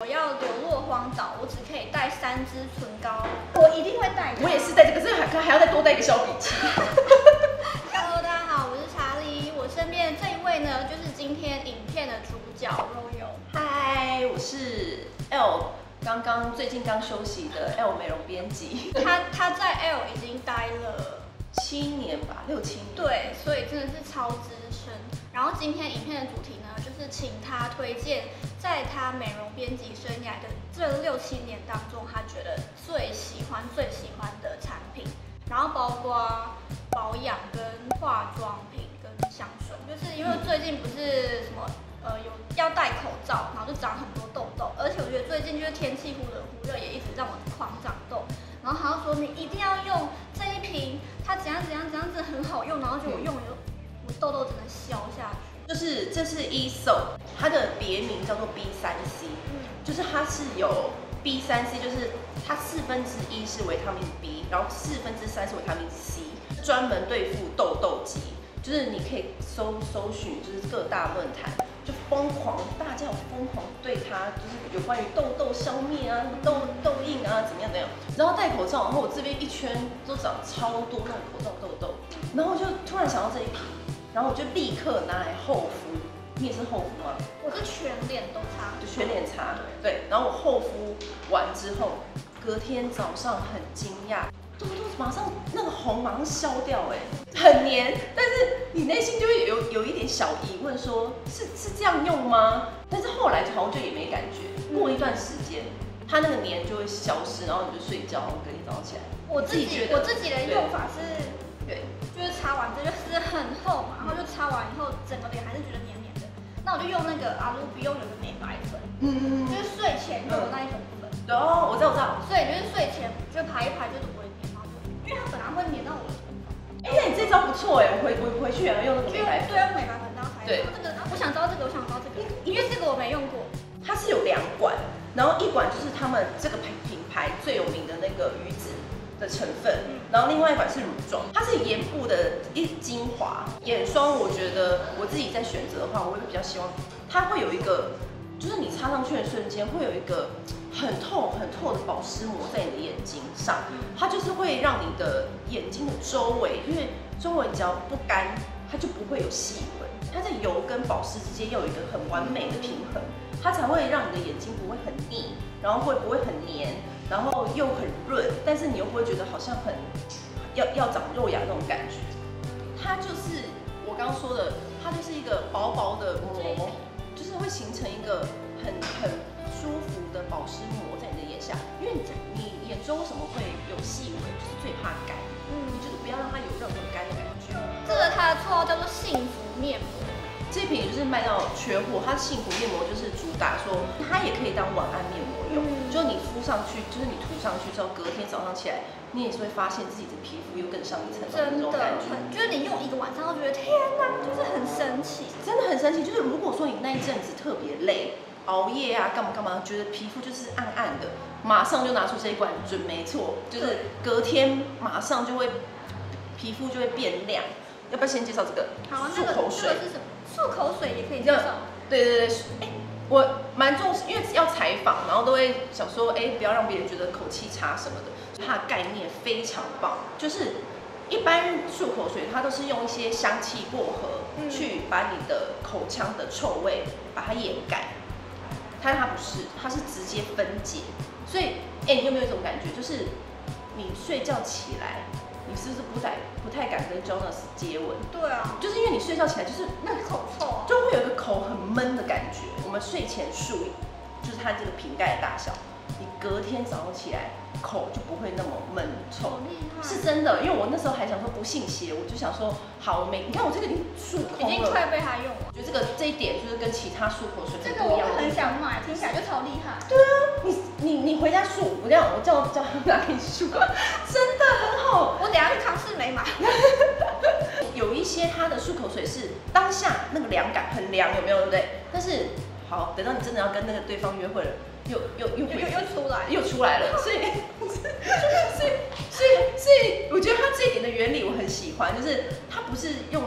我要流落荒岛，我只可以带三支唇膏，我一定会带。我也是带这个，所以还还要再多带一个小笔记。Hello，大家好，我是查理，我身边这一位呢，就是今天影片的主角 Royal。嗨，我是 L，刚刚最近刚休息的 L 美容编辑。他他在 L 已经待了七年吧，六七年。对，所以真的是超资深。然后今天影片的主题呢，就是请他推荐在他美容编辑生涯的这六七年当中，他觉是有 B 三 C，就是它四分之一是维他命 B，然后四分之三是维他命 C，专门对付痘痘肌。就是你可以搜搜寻，就是各大论坛就疯狂，大家有疯狂对它，就是有关于痘痘消灭啊、痘痘印啊怎么样怎样。然后戴口罩，然后我这边一圈都长超多那种口罩痘痘，然后我就突然想到这一瓶，然后我就立刻拿来厚敷。你也是厚敷吗？我是全脸都，全脸擦，对。然后我厚敷完之后，隔天早上很惊讶，痘痘马上那个红马上消掉，哎，很黏。但是你内心就会有有一点小疑问，说是是这样用吗？但是后来好像就也没感觉。过一段时间，它那个黏就会消失，然后你就睡觉，然后隔天早上起来。我自己觉得我自己的用法是，对，就是擦完这就是很厚嘛，然后就擦完以后整个脸还是觉得黏那我就用那个阿鲁比用有个美白粉，嗯嗯就是睡前用的那一种粉，哦，我知道，我知道。所以就是睡前就排一排就都不会因为它本来会黏到我的头发，哎、那你这招不错哎，我回我回去也要用那个美白粉。对用美白粉，然后才对。这个，我想知道这个，我想知道这个，因为这个我没用过，它是有两管，然后一管就是他们这个品品牌最有名的那个鱼子的成分，然后另外一款是乳霜，它是眼部的一精华。眼霜我觉得我自己在选择的话，我会比较希望它会有一个，就是你擦上去的瞬间会有一个很透很透的保湿膜在你的眼睛上，它就是会让你的眼睛的周围，因为周围只要不干，它就不会有细纹。它在油跟保湿之间要有一个很完美的平衡，它才会让你的眼睛不会很腻，然后会不会很黏，然后又很润，但是你又不会觉得好像很要要长肉芽那种感觉。它就是我刚刚说的，它就是一个薄薄的膜，就是会形成一个很很舒服的保湿膜在你的眼下，因为你你眼周为什么会有细纹，就是最怕干，你嗯，就是不要让它有任何干的感觉。这个它的绰号叫做幸福面膜，这瓶就是卖到缺货，它的幸福面膜就是主打说它也可以当晚安面膜用，嗯就你敷上去，就是你涂上去之后，隔天早上起来，你也是会发现自己的皮肤又更上一层楼的那真的种感觉。就是你用一个晚上都觉得天哪，就是很神奇。真的很神奇，就是如果说你那一阵子特别累，熬夜啊，干嘛干嘛，觉得皮肤就是暗暗的，马上就拿出这一罐准没错，就是隔天马上就会皮肤就会变亮。要不要先介绍这个好，那个漱口水这个？是什么？漱口水也可以介绍。对对对，哎、我蛮重视，因为要采访，然后都会想说，哎、不要让别人觉得口气差什么的。它的概念非常棒，就是一般漱口水它都是用一些香气薄荷、嗯去把你的口腔的臭味把它掩盖，但它不是，它是直接分解。所以，哎、你有没有一种感觉，就是你睡觉起来，你是不是不太不太敢跟 Jonas 接吻？对啊，就是因为你睡觉起来就是那个口臭啊。就会有一个口很闷的感觉。我们睡前漱，就是它这个瓶盖的大小，你隔天早上起来口就不会那么闷臭好。厉害，是真的，因为我那时候还想说不信邪，我就想说好，我每你看我这个已经漱口已经快被他用了。我觉得这个这一点就是跟其他漱口水这个我很。想买，听起来就超厉害。对啊，你你你回家漱，我这样我叫叫他拿给你漱，真的很好。我等下去康士美买。有一些它的漱口水是当下那个凉感很凉，有没有？对不对？但是好，等到你真的要跟那个对方约会了，又又又回又又又出来，又出来了，所以所以所以所以 我觉得它这一点的原理我很喜欢，就是它不是用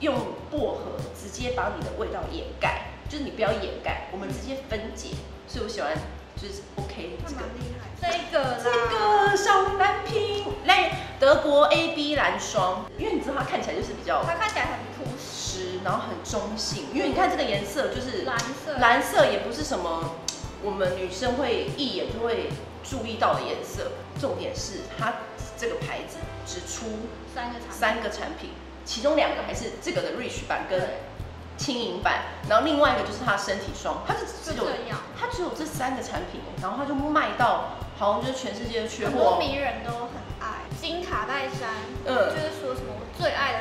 用薄荷直接把你的味道掩盖，就是你不要掩盖，我们直接分解，所以我喜欢就是 OK 这个厉害。这个这个小蓝瓶，来德国 A B 蓝霜，因为你知道它看起来就是比较它看起来很朴实，然后很中性。因为你看这个颜色就是蓝色，蓝色也不是什么我们女生会一眼就会注意到的颜色。重点是它这个牌子只出三个产三个产品，其中两个还是这个的 Rich 版跟轻盈版，然后另外一个就是它的身体霜，它是只有它只有这三个产品，然后它就卖到。好像就是全世界的缺货，很多名人都很爱金卡戴珊，嗯，就是说什么我最爱的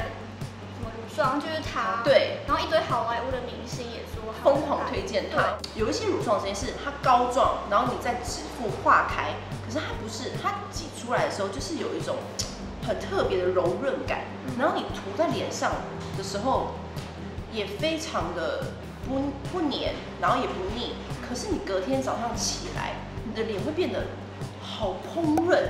什么乳霜就是它，对，然后一堆好莱坞的明星也说疯狂推荐它。有一些乳霜直接是它膏状，然后你在指腹化开，可是它不是，它挤出来的时候就是有一种很特别的柔润感，然后你涂在脸上的时候也非常的不不黏，然后也不腻，可是你隔天早上起来，你的脸会变得。好烹润，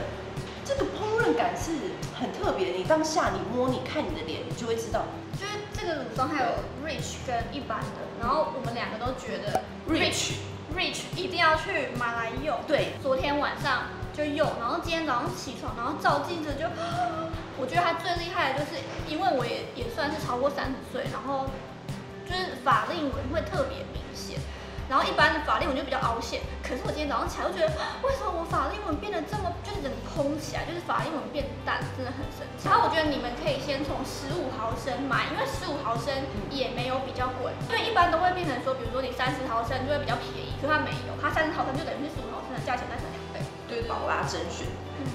这个感是很特别。你当下你摸你看你的脸，你就会知道。就是这个乳霜还有 rich 跟一般的，然后我们两个都觉得 rich rich 一定要去买来用。对，昨天晚上就用，然后今天早上起床，然后照镜子就，我觉得它最厉害的就是，因为我也也算是超过三十岁，然后就是法令纹会特别明显。然后一般的法令纹就比较凹陷，可是我今天早上起来我觉得，为什么我法令纹变得这么就是整个蓬起来，就是法令纹变淡，真的很神奇。然后我觉得你们可以先从十五毫升买，因为十五毫升也没有比较贵，因为一般都会变成说，比如说你三十毫升就会比较便宜，可它没有，它三十毫升就等于是十五毫升的价钱但是两倍。对，宝拉甄选，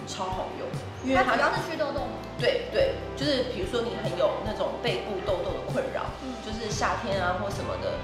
超好用，因为它主要是祛痘痘。对对，就是比如说你很有那种背部痘痘的困扰，就是夏天啊或什么的。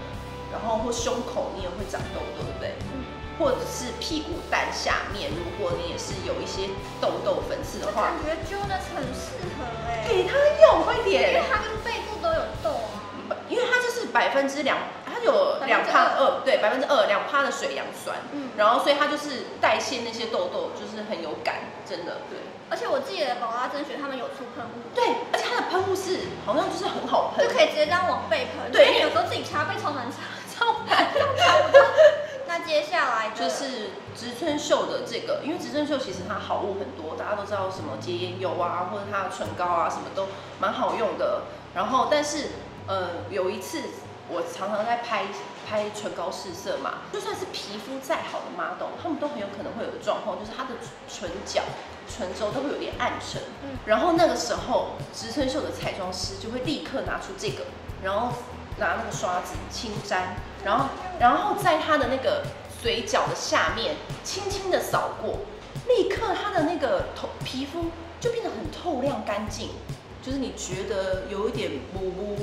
然后或胸口你也会长痘痘，对不对？嗯。或者是屁股蛋下面，如果你也是有一些痘痘粉刺的话，我感觉 Jonas 很适合哎。给他用快点，因为他跟背部都有痘啊。因为它就是百分之两，它有两帕二，对，百分之二两帕的水杨酸，嗯。然后所以它就是代谢那些痘痘，就是很有感，真的。对。而且我记得宝拉珍选他们有出喷雾。对，而且它的喷雾是好像就是很好喷，就可以直接这样往背喷。对，因为有时候自己擦背超难擦。那接下来就是植村秀的这个，因为植村秀其实它好物很多，大家都知道什么洁颜油啊，或者它的唇膏啊，什么都蛮好用的。然后，但是呃，有一次我常常在拍拍唇膏试色嘛，就算是皮肤再好的 model，他们都很有可能会有的状况，就是他的唇角、唇周都会有点暗沉。嗯。然后那个时候，植村秀的彩妆师就会立刻拿出这个，然后。拿那个刷子轻沾，然后，然后在他的那个嘴角的下面轻轻的扫过，立刻他的那个头皮肤就变得很透亮干净，就是你觉得有一点模糊，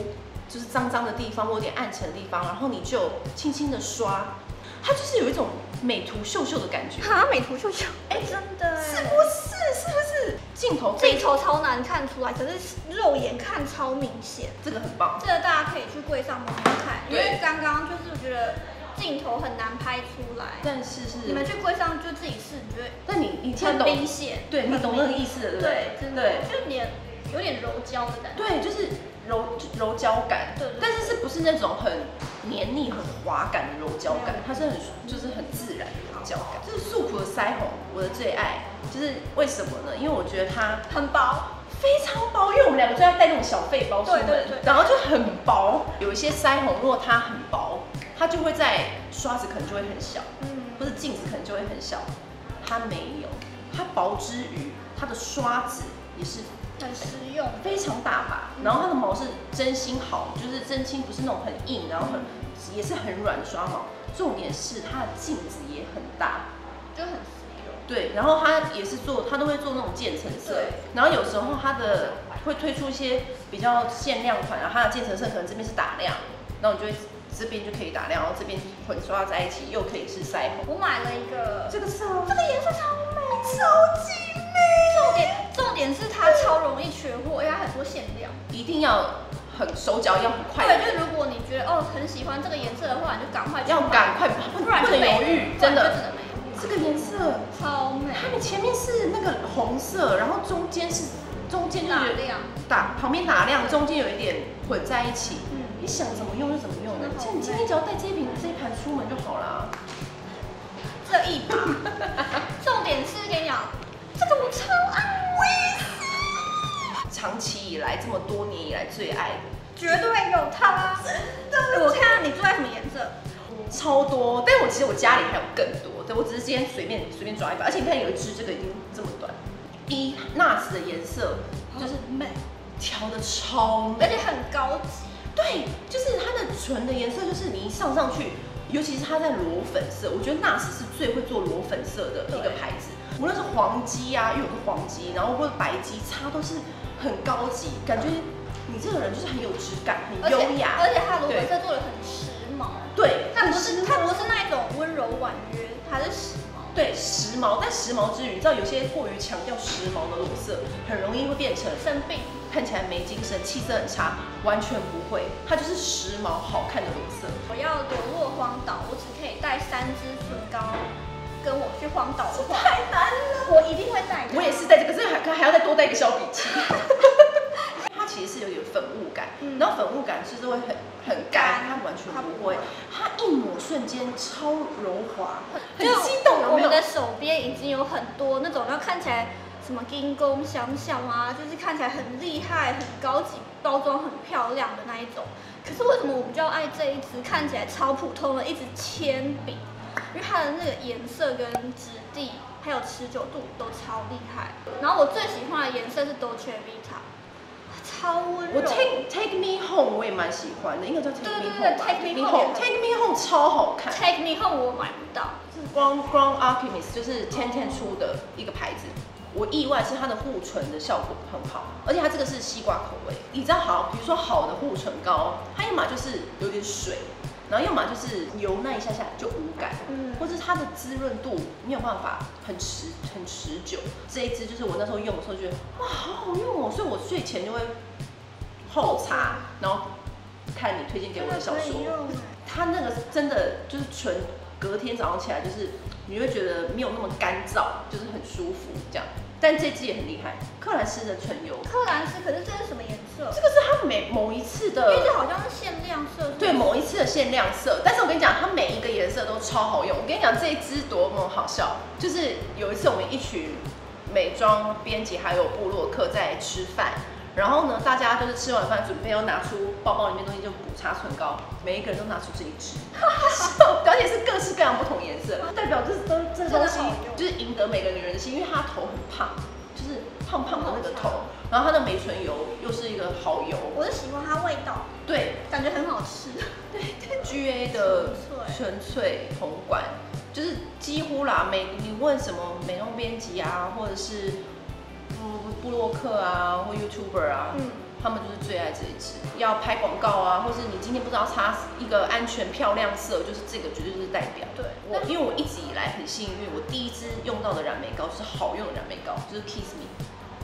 就是脏脏的地方或有点暗沉的地方，然后你就轻轻的刷，它就是有一种美图秀秀的感觉。哈，美图秀秀，哎，真的，是不是？是不是？镜头镜头超难看出来，可是肉眼看超明显。这个很棒，这个大家可以去柜上摸摸看，因为刚刚就是我觉得镜头很难拍出来。但是是你们去柜上就自己试，你觉得？但你你很明显，对你懂那个意思的，对不对？真的，就脸有点柔焦的感觉。对，就是柔柔焦感。对，但是是不是那种很黏腻、很滑感的柔焦感？它是很就是很自然的柔焦感。这是素朴的腮红，我的最爱。就是为什么呢？因为我觉得它很薄，非常薄。因为我们两个最爱带那种小背包出门，对对对，然后就很薄。有一些腮红，如果它很薄，它就会在刷子可能就会很小，嗯，或者镜子可能就会很小。它没有，它薄之余，它的刷子也是很实用，非常大把。然后它的毛是真心好，就是真心不是那种很硬，然后很也是很软的刷毛。重点是它的镜子也很大，就很实用。对，然后它也是做，它都会做那种渐层色。然后有时候它的会推出一些比较限量款，然后它的渐层色可能这边是打亮，然后你就会这边就可以打亮，然后这边混刷在一起，又可以是腮红。我买了一个，这个色，这个颜色超美，超级美。重点重点是它超容易缺货，因为它很多限量，一定要很手脚要很快。对，就是如果你觉得哦很喜欢这个颜色的话，你就赶快要赶快，不然不能犹豫，真的。这个颜色超美，它的前面是那个红色，然后中间是中间打亮，打旁边打亮，中间有一点混在一起。嗯，你想怎么用就怎么用。像你今天只要带这一瓶这一盘出门就好了。这一把。重点是跟你讲，这个我超爱，我也是，长期以来这么多年以来最爱的，绝对有它。真的，我看你最爱什么颜色？超多。但我其实我家里还有更多，对我只是今天随便随便抓一把，而且你看有一只这个已经这么短。一 NARS 的颜色就是美，调的超美，而且很高级。对，就是它的唇的颜色，就是你一上上去，尤其是它在裸粉色，我觉得 NARS 是最会做裸粉色的一个牌子。无论是黄肌啊，又有个黄肌，然后或者白肌，它都是很高级，感觉你这个人就是很有质感，很优雅。而且它裸粉色做的很时髦。对，它不是它不是那种温柔婉约，它是时髦。对，时髦，但时髦之余，你知道有些过于强调时髦的裸色，很容易会变成生病。看起来没精神，气色很差，完全不会，它就是时髦好看的裸色。我要裸落荒岛，我只可以带三支唇膏，跟我去荒岛的话，太难了。我一定会带。我也是带这个，可是还还要再多带一个小笔器。它其实是有点粉雾感，然后粉雾感其实会很很干，它完全不会，它一抹瞬间超柔滑，很激动。我们的手边已经有很多那种要看起来。什么金工香香啊，就是看起来很厉害、很高级、包装很漂亮的那一种。可是为什么我们就要爱这一支看起来超普通的一支铅笔？因为它的那个颜色跟质地还有持久度都超厉害。然后我最喜欢的颜色是 Dolce Vita，超温柔。我 Take Take Me Home 我也蛮喜欢的，应该叫 Take Me Home。Take Me Home，Take Me Home 超好看。Take Me Home 我买不到，是 Ground Ground Alchemist，就是天天出的一个牌子。我意外是它的护唇的效果很好，而且它这个是西瓜口味。你知道好，比如说好的护唇膏，它要么就是有点水，然后要么就是油那一下下就无感，嗯，或是它的滋润度没有办法很持很持久。这一支就是我那时候用的时候觉得哇好好用哦，所以我睡前就会后擦，然后看你推荐给我的小说，它那个真的就是纯，隔天早上起来就是你会觉得没有那么干燥，就是很舒服这样。但这支也很厉害，克兰斯的唇油。克兰斯，可是这是什么颜色？这个是它每某一次的，因为这好像是限量色。对，某一次的限量色。但是我跟你讲，它每一个颜色都超好用。我跟你讲，这一支多么好笑，就是有一次我们一群美妆编辑还有布洛克在吃饭。然后呢，大家就是吃完饭准备要拿出包包里面东西就补擦唇膏，每一个人都拿出这一支，而且是各式各样不同颜色，代表这都这东西就是赢得每个女人的心，因为她头很胖，就是胖胖的那个头，然后它的眉唇油又是一个好油，我是喜欢它味道，对，感觉很好吃，对，G A 的纯粹。红管，就是几乎啦，美你问什么美容编辑啊，或者是。布洛克啊，或 YouTuber 啊，嗯，他们就是最爱这一支。要拍广告啊，或是你今天不知道擦一个安全漂亮色，就是这个绝对是代表。对，我因为我一直以来很幸运，我第一支用到的染眉膏是好用的染眉膏，就是 Kiss Me，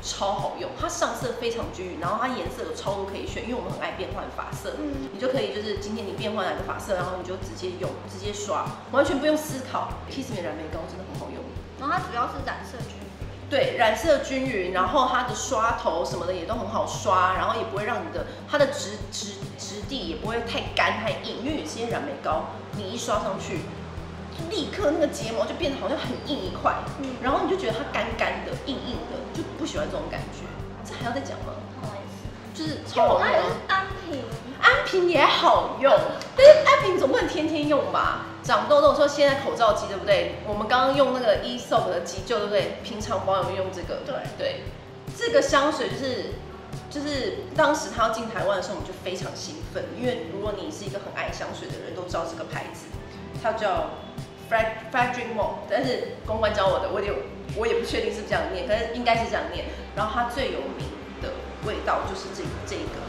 超好用，它上色非常均匀，然后它颜色有超多可以选，因为我们很爱变换发色，嗯，你就可以就是今天你变换哪个发色，然后你就直接用，直接刷，完全不用思考。Kiss Me 染眉膏真的很好用，然后它主要是染色均匀。对，染色均匀，然后它的刷头什么的也都很好刷，然后也不会让你的它的质质质地也不会太干太硬，因为有些染眉膏你一刷上去，立刻那个睫毛就变得好像很硬一块，嗯，然后你就觉得它干干的、硬硬的，就不喜欢这种感觉。这还要再讲吗？不好意思，就是超好用。安瓶，安瓶也好用，但是安瓶总不能天天用吧？长痘痘说现在口罩机对不对？我们刚刚用那个 e soap 的急救对不对？平常保养用这个。对对，这个香水就是就是当时他要进台湾的时候，我们就非常兴奋，因为如果你是一个很爱香水的人，都知道这个牌子，它叫 Frederic Malle，但是公关教我的，我也我也不确定是不是这样念，可是应该是这样念。然后它最有名的味道就是这这个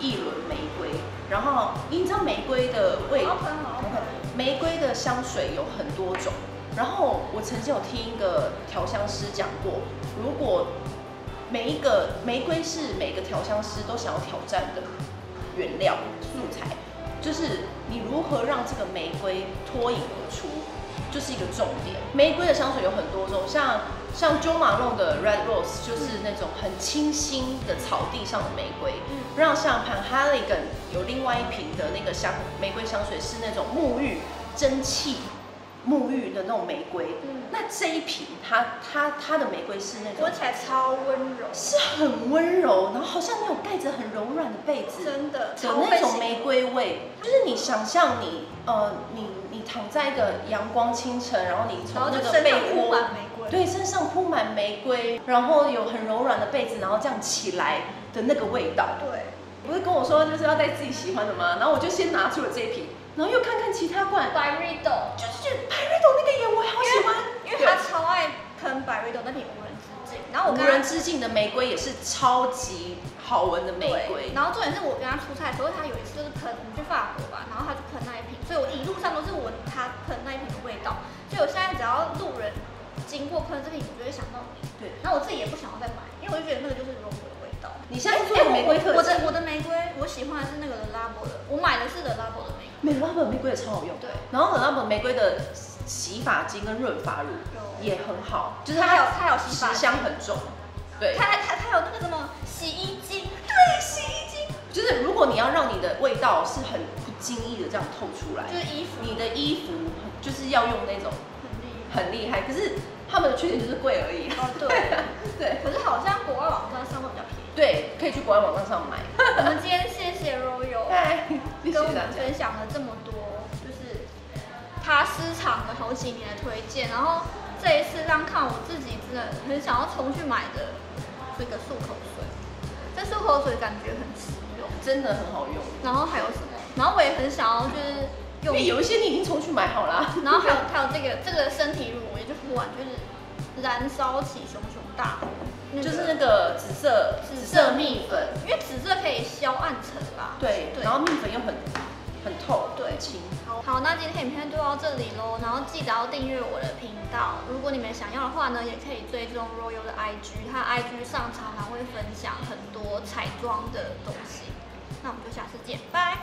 一轮玫瑰。然后你知道玫瑰的味？玫瑰的香水有很多种，然后我曾经有听一个调香师讲过，如果每一个玫瑰是每个调香师都想要挑战的原料素材，就是你如何让这个玫瑰脱颖而出，就是一个重点。玫瑰的香水有很多种，像像 Jo m a l o n 的 Red Rose 就是那种很清新的草地上的玫瑰，让像 Pan Haligan 有另外一瓶的那个香玫瑰香水是那种沐浴蒸汽沐浴的那种玫瑰。嗯，那这一瓶它它它的玫瑰是那种闻起来超温柔，是很温柔，然后好像那种盖着很柔软的被子。真的的超那种玫瑰味，就是你想象你呃你你躺在一个阳光清晨，然后你从那个被窝，对，身上铺满玫瑰，然后有很柔软的被子，然后这样起来的那个味道，对，不是跟我说就是要带自己喜欢的吗？然后我就先拿出了这一瓶，然后又看看其他罐，百瑞豆，就是觉得百瑞朵那个眼我好喜欢，因为他超爱喷百瑞豆那瓶无人之境，然后我无跟无人之境的玫瑰也是超级好闻的玫瑰，，然后重点是我跟他出差的时候，他有一次就是喷，我们去法国吧，然后他就喷那一瓶，所以我一路上都是闻他喷那一瓶的味道，所以我现在只要路人经过喷这瓶，我就会想到你，对。然后我自己也不想要再买，因为我就觉得那个就是柔柔的味道。你现在做的玫瑰特我的，我的玫瑰，我喜欢的是那个 Le Labo 的，我买的是的玫瑰。美拉本玫瑰也超好用。对，然后 l a b 玫瑰的洗发精跟润发乳也很好，就是它有它它有洗发香很重。对，它它它有那个什么洗衣精，对，洗衣精就是如果你要让你的味道是很不经意的这样透出来，就是衣服，你的衣服就是要用那种很厉害。很厉害，可是他们的缺点就是贵而已。哦，对，对可是好像国外网站上会比较便宜。对，可以去国外网站上买。我们今天谢谢 谢跟我。们分享了这么多，就是他私藏了好几年的推荐，然后这一次让看我自己真的很想要重去买的这个漱口水，这漱口水感觉很实用，真的很好用，然后还有什么？然后我也很想要就是用因为，有一些你已经重去买好啦。然后还有还有这个这个身体乳，我也就敷完就是燃烧起熊熊大火，那个就是那个紫色紫紫色色蜜蜜粉，因为紫色可以消暗沉吧？对，对然后蜜粉又很很透，对很轻。好，好，那今天影片就到这里喽，然后记得要订阅我的频道。如果你们想要的话呢，也可以追踪 Royal 的 IG，他 IG 上常常会分享很多彩妆的东西。那我们就下次见，拜。